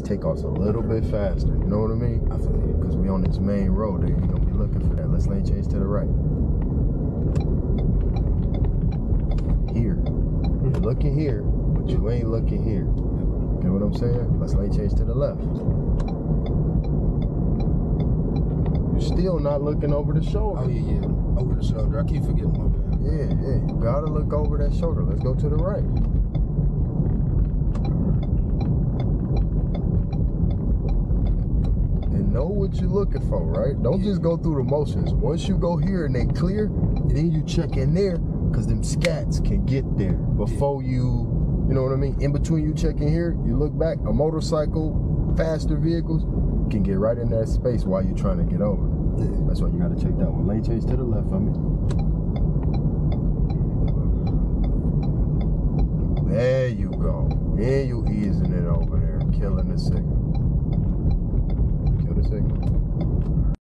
take off a little bit faster. You know what I mean? I feel you. Because we on this main road there. You're gonna be looking for that. Let's lane change to the right. Here. You're looking here, but you ain't looking here. Get you know what I'm saying? Let's lane change to the left. You're still not looking over the shoulder. Oh yeah, yeah. Over the shoulder. I keep forgetting my bad. Yeah, yeah, you gotta look over that shoulder. Let's go to the right. Know what you're looking for, right? Don't just go through the motions. Once you go here and they clear, then you check in there, because them scats can get there before you, you know what I mean? In between you checking here, you look back, a motorcycle, faster vehicles can get right in that space while you're trying to get over. Yeah. That's why you gotta check that one. Lane change to the left of me. There you go. There you easing it over there, killing the signal. Kill the signal.